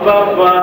Baba.